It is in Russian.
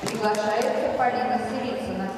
Приглашается Полина Синицына.